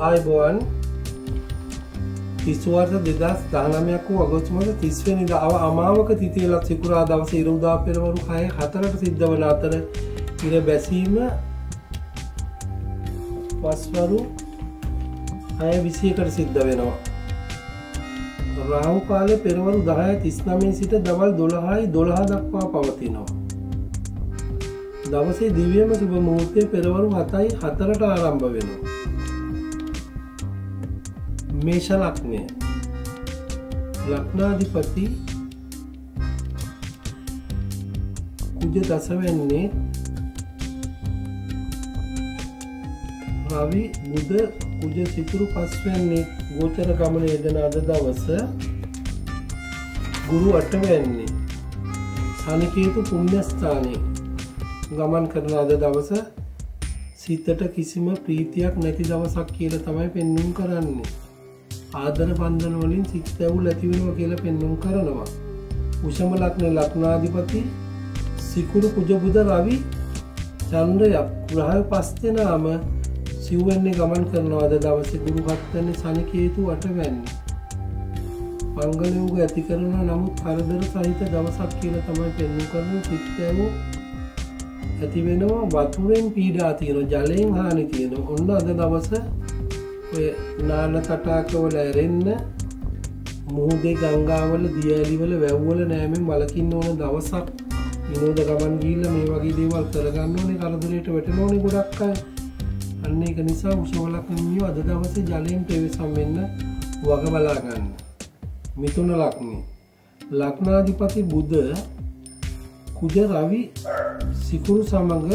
ආයිබෝවන් තිස්වාර්ත දෙදස් දානමයක් වූ අගොස්තුමට තිස්වනි අව අමාවක තිතියලත් සිකුරා දවස ඉරුදා පෙරවරු හය හතරට සිද්ධ වන අතර ඉර බැසීම පස්වරු අය විසියකට සිද්ධ වෙනවා. රාහු කාලය පෙරවරු දහය තිස්නමේ සිට දවල් දොළහයි දොළහ දක්වා පවතිනවා. දවසේ දිවියම සුබ මුහූර්තය පෙරවරු හතයි හතරට ආරම්භ වෙනවා. මේෂ ලක්නය ලක්නාධිපති කුජ දසවෙන්නේ රවි බුද කුජ සිතුරු පස්වන්නේ ගෝචර ගමන යෙදෙන අද දවස ගුරු අටවැන්නේ සනිකේතු පුුණ්‍යස්ථානය ගමන් කරන අද දවස සිතට කිසිම ප්‍රීතියක් නැති දවසක් කියල තමයි පෙන්නුම් කරන්නේ. ආදර පන්දන වලින් සිත් ඇවුල් ඇතිවෙනවා කියලා පෙන්නුම් කරනවා. උෂම ලක්න ලක්නාධිපති සිකුරු කුජබුද රවි චන්ද්‍රයක් ග්‍රහය පස්තෙනාම සිව්වන්නේ ගමන් කරනවාද දවස ගුරු හත්තන්නේ සනිකේතු අට වැන්න. පංගලයෝග ඇති කරන නමුත් කරදර සහිත දවසක් කියල තමයි පෙන්නු කරන සිත්තැවූ ඇති වෙනවා වතුරෙන් පීඩා තියෙන ජලයෙන් හානි තියෙන ඔන්න අද දවස නාන තටාකවල ඇරෙන්න මුහුදේ ගංගාවල දියඇලිවල වැැව්වල නෑමෙන් බලකින්න ඕන දවසක්. ඉනෝද ගමන් ගීල්ල මේ වගේ දේවල් කරගන්න ඕනේ කරදරයට වැට නොන ගොඩක් අන්න එක නිසා උසවලක් නිියෝ අද දවස ජලයෙන් පෙවිසම් වෙන්න වග බලාගන්න මිතුන ලක්නේ. ලක්නාධිපති බුද්ධ කුජ රවි සිකුරු සමඟ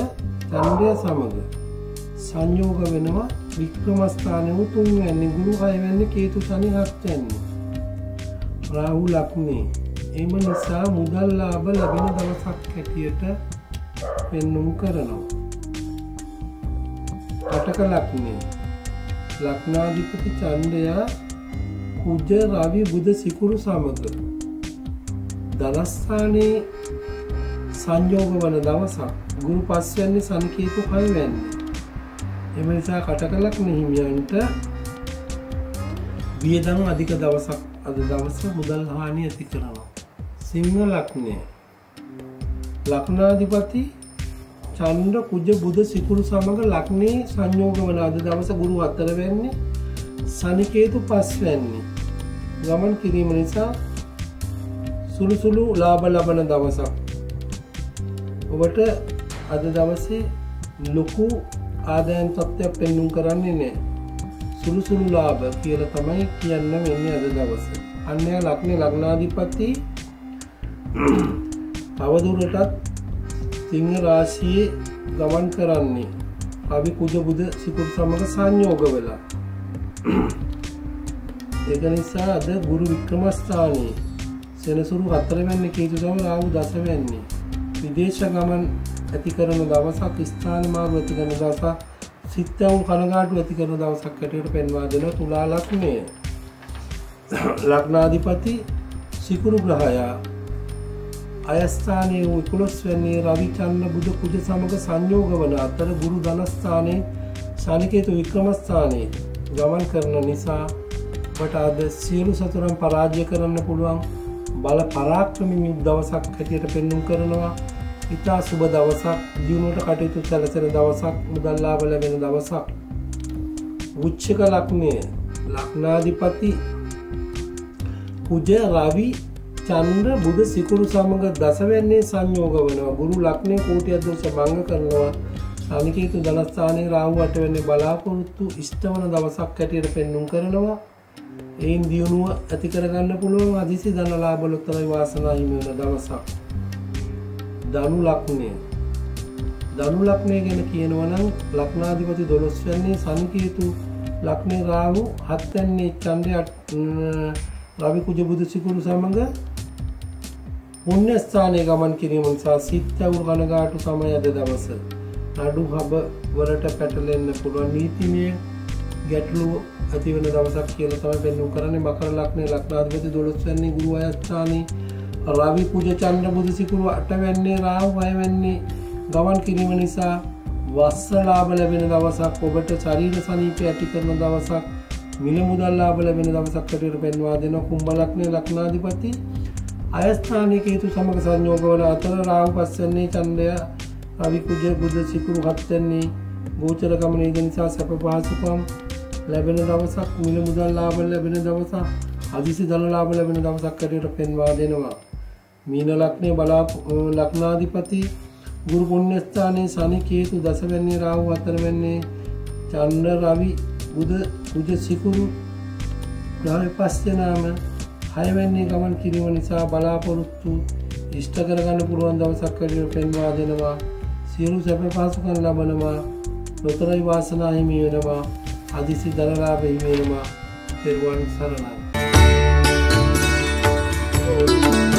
තන්ඩය සමඟ සංයෝග වෙනවා වික්‍රමස්ථානය උතුන් වැන්නේ ගුරු හයවැන්න කේතු සනි හස්තයන්නේ රාහු ලක්නේ එම නිසා මුදල් ලාබ ලැබෙන දවසක් හැටියට පෙන්නුම් කරනවා. කටක ලක්නේ ලක්නාධිපති චන්ඩයා කුජ රවි බුද සිකුරු සමග දලස්ථානයේ සංයෝග වන දවසක් ගුරු පස්වන්නේ සංකේතු හය වැන්නේ එම නිසා කටකලක් මෙහිමියන්ට වියදම් අධික දවසක් අද දවස මුදල් හානි ඇති කරනවා. සිංහ ලක්නය ලක්නාධිපති චන්ද්‍ර කුජ බුද සිකුරු සමඟ ලක්නේ සංයෝග වන අද දවස ගුරු අත්තර වෙන්නේ සනිකේතු පස් වැන්නේ. ගමන් කිරීම නිසා සුළුසුළු ලාබ ලබන දවසක්. ඔබට අද දවසේ ලොකු ආදායන් තත්ත්වයක් පෙන්නුම් කරන්නේ නෑ සුළු සුළු ලාභ කියල තමයි කියන්න වෙන්න අද දවස. අන්නය ලක්නේ ලග්නාධිපත්ති තවදුරටත් සිංහ රාශයේ ගමන් කරන්නේ. අවි කුජ බුද සිකුත් සමඟ සංයෝග වෙලා. එක නිසා අද ගුරු වික්‍රමස්ථානයේ සෙනසුරු හතරවැන්න කේතු සම රාවු දසවැන්නේ විදේශ ගමන් ඇති කරන දවසක් ස්ථානමාරු ඇති කරන දවසක් සිත්තවුන් කනගාටු ඇති කරන දවසක් කටයට පෙන්වා දෙන තුලා ලක්නය ලක්නාධිපති සිකුරු ග්‍රහයා අයස්ථානය වූ ඉකුළොස් වන්නේ රවිචන්න බුද පුජ සමඟ සංයෝග වන අතර ගුරු ධනස්ථානය සනිකේතු වික්‍රමස්ථානයේ ගමන් කරන නිසා ට අද සියලු සතුරම් පරාජය කරන්න පුළුවන් බල පරාක්‍රමින් යුද් දවසක් හැටියට පෙන්නුම් කරනවා. ඉතා සුබ දවසක් දියුණුවට කටයුතු සැලසෙන දවසක් මුදල්ලාබ ලැබෙන දවසක්. උච්චක ලක්නය ලක්නාධිපති පුජ රවි චන්ද්‍ර බුද සිකුරු සමඟ දසවැන්නේ සංයෝග වනවා. ගුරු ලක්නය කෝටි අදෝෂ බංග කරනවා. සමිකේතු දනස්ථානය රාව්වට වෙන්නේ බලාපොරොත්තු ස්ටවන දවසක් හැටියට පෙන්නුම් කරනවා. එයින් දියුණුව ඇති කරගන්න පුළුවන් අදිසි දනලාබලොත්තලයි වාසනාහිම වන දවසක්. දනු ලක්නය දනු ලක්නය ගැන කියනවනම් ලක්නාධිපති දොළොස් වන්නේ සංකේතු ලක්නය රාහු හත්තන්නේ චන්දයට රවිකුජ බුදු සිකුරු සමඟ පුුණ්‍යස්ථානය ගමන් කිරීම නිසා සිත් ඇවුරු ගණගාටු සමය අද දවස. නඩු හබ වලට පැටලෙන්න පුළුවන් නීතිමය ගැටලු ඇතිවන දවසක් කියල තම පෙන්නුම් කරන මකර ලක්නය ලක්නාධපති දොළොස් වන්නේ ගුරු අයස්ථානී රවි පුජ චන්ද්‍ර බුදුසිකුරු අට වැන්නේ රාව අය වෙන්නේ ගමන් කිරීම නිසා වස්සලාබ ලැබෙන දවසක් ඔබට ශරීර සනීපය ඇති කරන දවසක් මිල මුදල්ලාබ ලැබෙන දවසක්කටට පෙන්වා දෙන කුම්ඹලක්නය ලක්නාධිපති අයස්ථානයකේතු සමඟ සංයෝගවල අතර රාව පස්සන්නේ චන්දය අවිකුජ බුද්ධ සිකුරු හත්තන්නේ ගෝචර ගමනේද නිසා සැප පහසුකම් ලැබෙන දවසක් මිල මුදල් ලාබ ලැබෙන දවසක් හදිසි දනලාබ ලැබෙන දවසක් කටයට පෙන්වා දෙනවා. මීන ලක්නය බලා ලක්නාධිපති ගුරු පුුණ්‍යස්ථානයේ සනිකේතු දසවැන්නේ රාව අතරවැන්නේ චන්ඩ රවි බුද පුජ සිකුරු ග්‍රහ පස්්‍යනාම හයවැන්නේ ගමන් කිරීම නිසා බලාපොරොත්තු ඉෂ්ට කරගන්න පුළුවන් දවසක් කටට පෙන්වා දෙනවා. සියලු සැප පහසුකන් ලබනවා. නොතරයි වාසනා හිමි වෙනවා. අදිසි දරලාභ හිමි වෙනවා. පෙරුවන් සරණයි. Thank you.